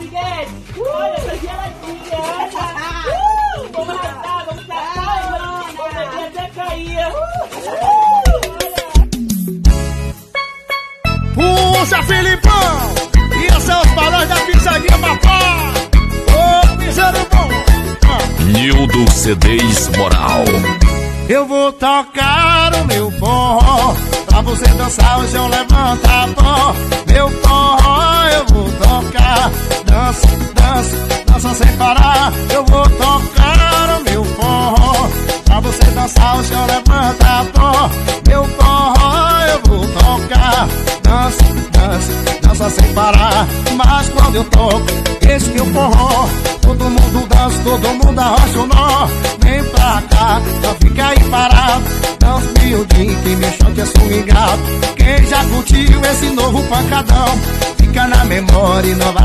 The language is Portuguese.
Miguel. Olha, essa geladinha, olha. Uh, vamos arrasar, vamos tratar. Vamos beber até cair. Puxa, Filipão! E são os balões da pisadinha, papai! Ô, piseiro bom! Ah. Nildo CDs Moral. Eu vou tocar o meu forró Pra você dançar o seu levanta pó Meu forró vou Dança, dança, dança sem parar. Eu vou tocar o meu forró. Pra você dançar o seu levanta pó Meu forró eu vou tocar. Dança, dança, dança sem parar. Mas quando eu toco esse meu forró. Todo mundo dança, todo mundo arrocha o nó. Vem pra cá, não fica aí parado. Dança miudinho que meu shot é swingado. Quem já curtiu esse novo pancadão Fica na memória e não vai